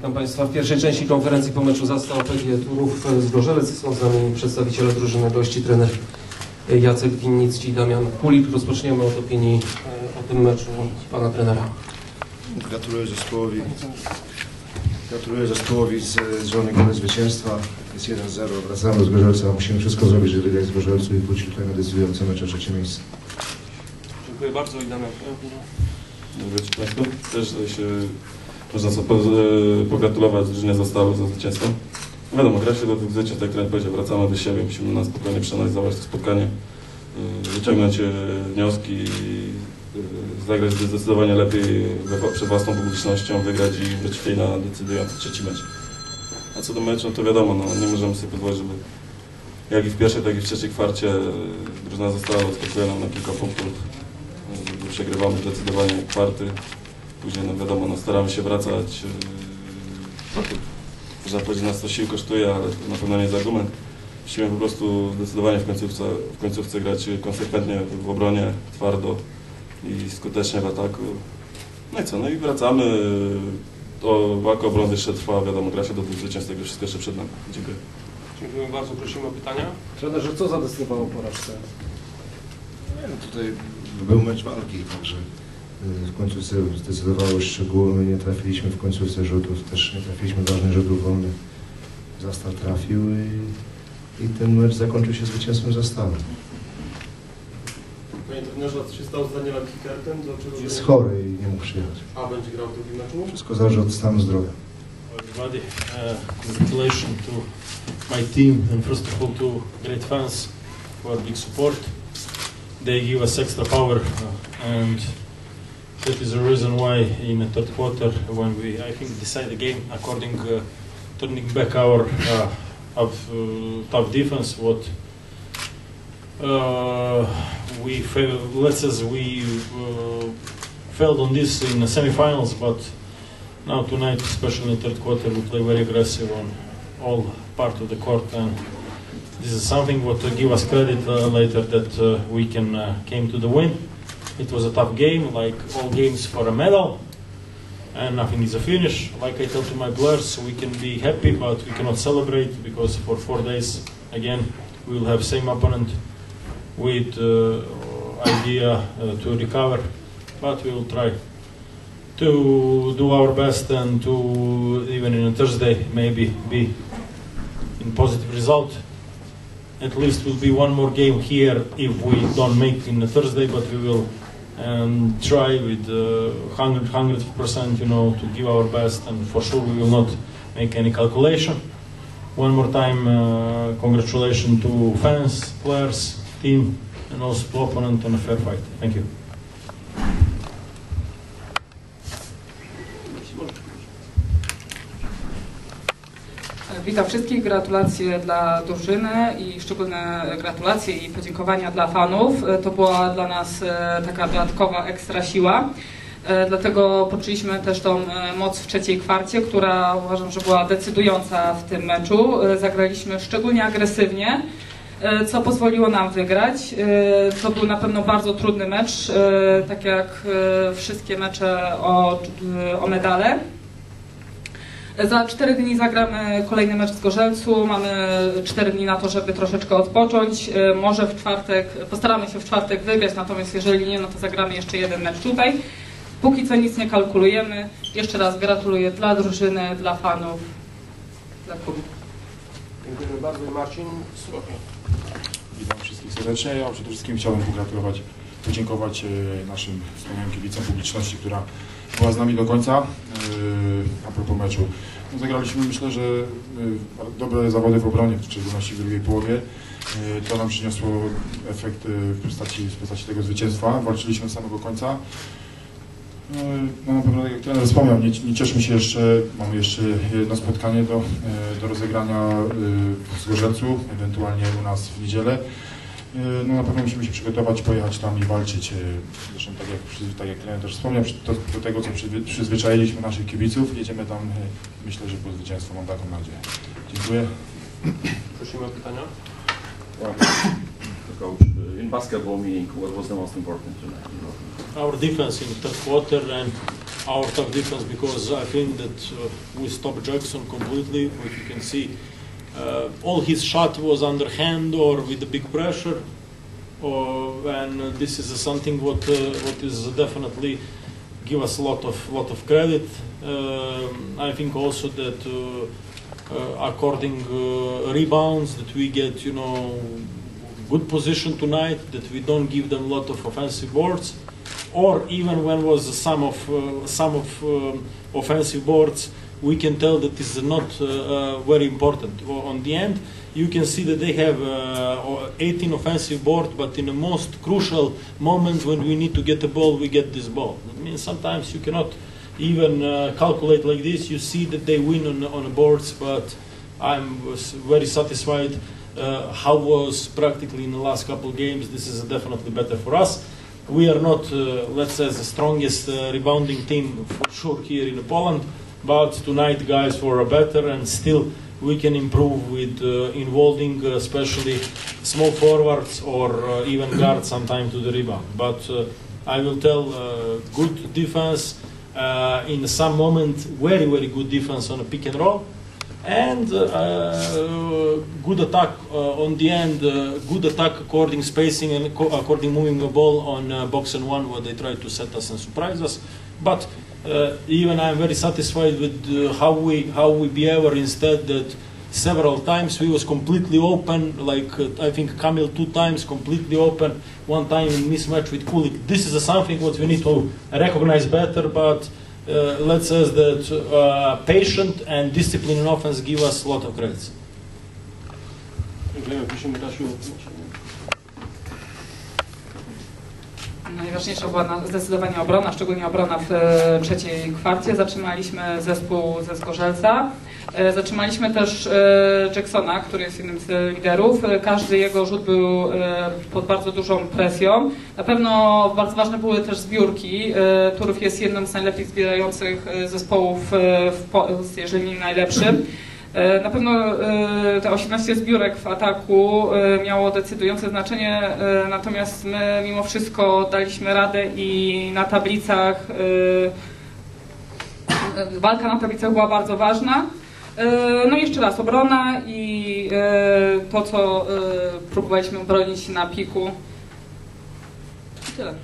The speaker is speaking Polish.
Witam Państwa. W pierwszej części konferencji po meczu zastał PG Turów z Gorzelec. Są z nami przedstawiciele drużyny, gości, trener Jacek Winnicki i Damian Kulik. Rozpoczniemy od opinii e, o tym meczu Pana trenera. Gratuluję zespołowi. Gratuluję zespołowi z zielonego zwycięstwa. Jest 1-0. Wracamy z Gorzelca. Musimy wszystko zrobić, żeby wygrać z Gorzelcu i wrócić tutaj na decydujące mecze trzecie miejsce. Dziękuję bardzo i Damian. Wieczór Państwu. Też się można sobie po- pogratulować drużynie Zastawu za zwycięstwo. Wiadomo, gra się do dwóch zwycięstw, tak jak powiedział, wracamy do siebie, musimy na spokojnie przeanalizować to spotkanie, e, wyciągnąć e, wnioski e, zagrać zdecydowanie lepiej przed własną publicznością, wygrać i wrócić na decydujący trzeci mecz. A co do meczu, no to wiadomo, no, nie możemy sobie pozwolić, żeby jak i w pierwszej, tak i w trzeciej kwarcie drużyna została odskakuje na kilka punktów. Przegrywamy zdecydowanie kwarty. Później, no wiadomo, no, staramy się wracać. e, Trochę, można powiedzieć, nas to sił kosztuje, ale to na pewno nie jest argument. Musimy po prostu zdecydowanie w końcówce, w końcówce grać konsekwentnie w obronie, twardo i skutecznie w ataku. No i co, no i wracamy. To walka o brąz jeszcze trwa, wiadomo, gra się do zwycięstw, także wszystko jeszcze przed nami. Dziękuję. Dziękuję bardzo. Prosimy o pytania. Trenerze, co zadecydowało o porażce? Nie, no tutaj był mecz walki, także w końcówce zdecydowało szczegóły. Nie trafiliśmy w końcówce rzutów, też nie trafiliśmy ważnych rzutów wolnych. Zastaw trafił i, i ten mecz zakończył się zwycięstwem Zastawu. Panie trenerze, co się stało z Danielem Kikertem? Dlaczego Jest chory i nie mógł przyjechać. A będzie grał w drugim meczu? Wszystko zależy od stanu zdrowia. everybody. Uh, congratulations to my team and first of all to great fans for big support. They give us extra power uh, and that is the reason why in the third quarter when we I think decide the game according uh, turning back our uh, of uh, tough defense what uh, we fail, let's say we uh, failed on this in the semifinals but now tonight, especially in the third quarter, we play very aggressive on all part of the court, and this is something what uh, give us credit later that we can came to the win. It was a tough game, like all games for a medal, and nothing is a finish. Like I tell to my players, we can be happy, but we cannot celebrate because for four days again we will have same opponent with uh, idea uh, to recover, but we will try to do our best and to even in a Thursday maybe be in positive result. At least will be one more game here if we don't make in Thursday, but we will um, try with uh, 100 percent, you know, to give our best, and for sure we will not make any calculation. One more time, uh, congratulations to fans, players, team, and also to opponent on a fair fight. Thank you. Witam wszystkich, gratulacje dla drużyny i szczególne gratulacje i podziękowania dla fanów. E, To była dla nas e, taka dodatkowa ekstra siła. E, Dlatego poczuliśmy też tą moc w trzeciej kwarcie, która uważam, że była decydująca w tym meczu. Zagraliśmy szczególnie agresywnie, co pozwoliło nam wygrać. To był na pewno bardzo trudny mecz, tak jak wszystkie mecze o, o medale. Za cztery dni zagramy kolejny mecz z Gorzelcu. Mamy cztery dni na to, żeby troszeczkę odpocząć. Y, Może w czwartek, postaramy się w czwartek wygrać, natomiast jeżeli nie, no to zagramy jeszcze jeden mecz tutaj. Póki co nic nie kalkulujemy. Jeszcze raz gratuluję dla drużyny, dla fanów, dla klubu. Dziękujemy bardzo. I Marcin Słowik. Witam wszystkich serdecznie. Ja przede wszystkim chciałbym pogratulować, podziękować e, naszym wspaniałym kibicom publiczności, która była z nami do końca. Meczu. Zagraliśmy myślę, że e, dobre zawody w obronie, w szczególności w drugiej połowie. E, To nam przyniosło efekt e, w postaci, w postaci tego zwycięstwa. Walczyliśmy do samego końca. No, no na pewno, tak jak trener wspomniał, nie, nie się jeszcze, mamy jeszcze jedno spotkanie do, do rozegrania w Zgorzelcu, ewentualnie u nas w niedzielę. E, No na pewno musimy się przygotować, pojechać tam i walczyć. e, Zresztą tak jak, tak jak trener też wspomniał, do, do tego co przyzwy- przyzwyczailiśmy naszych kibiców, jedziemy tam, e, myślę, że po zwycięstwo mam taką nadzieję. Dziękuję. Prosimy o pytania. Well, coach, uh, in basketball meaning, what was the most important tonight? our defense in the third quarter and our tough defense because I think that uh, we stopped Jackson completely. If you can see, uh, all his shot was underhand or with the big pressure. Uh, and uh, this is something what uh, what is definitely give us a lot of lot of credit. Um, I think also that uh, uh, according uh, rebounds that we get, you know, good position tonight. That we don't give them a lot of offensive boards, or even when was some of uh, some of um, offensive boards, we can tell that is not uh, uh, very important. On the end, you can see that they have uh, 18 offensive board, but in the most crucial moment when we need to get the ball, we get this ball. That means sometimes you cannot even calculate like this. You see that they win on, on the boards, but I'm very satisfied uh, how was practically in the last couple of games. This is definitely better for us. We are not, uh, let's say, the strongest uh, rebounding team for sure here in Poland, but tonight guys were better and still we can improve with uh, involving uh, especially small forwards or uh, even guards sometime to the rebound. But uh, I will tell uh, good defense uh, in some moment, very very good defense on a pick and roll, and good attack on the end. Good attack according spacing and co- according moving the ball on box and one where they try to set us and surprise us. But uh, even I'm very satisfied with uh, how we how we behave instead that several times we was completely open like uh, I think Kamil two times completely open one time in mismatch with Kulik. This is something what we need to recognize better but uh, let's say that uh, patient and discipline in offense give us a lot of credits Najważniejsza była zdecydowanie obrona, szczególnie obrona w e, trzeciej kwarcie. Zatrzymaliśmy zespół ze Zgorzelca. E, Zatrzymaliśmy też e, Jacksona, który jest jednym z liderów. Każdy jego rzut był pod bardzo dużą presją. Na pewno bardzo ważne były też zbiórki. Turów jest jednym z najlepiej zbierających zespołów w jeżeli nie najlepszym. E, Na pewno e, te 18 zbiórek w ataku e, miało decydujące znaczenie, natomiast my mimo wszystko daliśmy radę i na tablicach walka na tablicach była bardzo ważna. No i jeszcze raz obrona i to, co próbowaliśmy bronić na piku. I tyle.